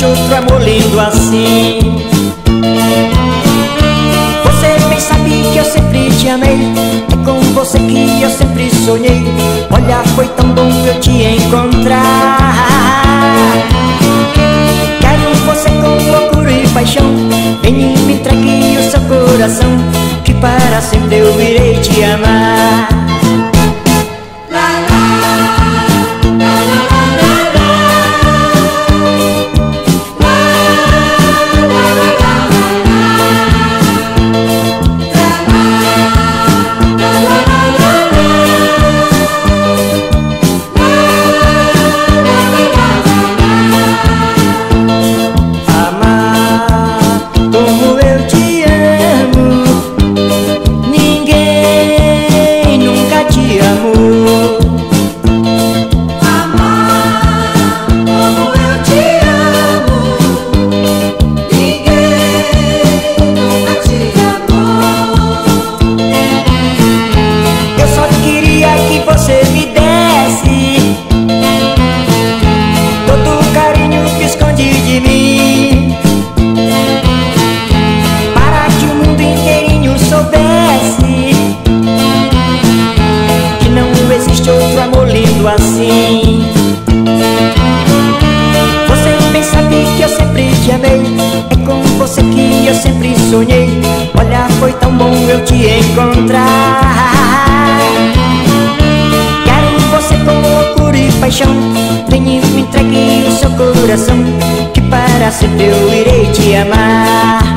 existe outro amor lindo assim. Você bem sabe que eu sempre te amei. É com você que eu sempre sonhei. Olha, foi tão bom eu te encontrar. Paixão. Vem e me entregue o seu coração Que para sempre eu irei te amar você que eu sempre sonhei. Olha, foi tão bom eu te encontrar. Quero você com loucura e paixão. Venha e me entregue o seu coração Que para sempre eu irei te amar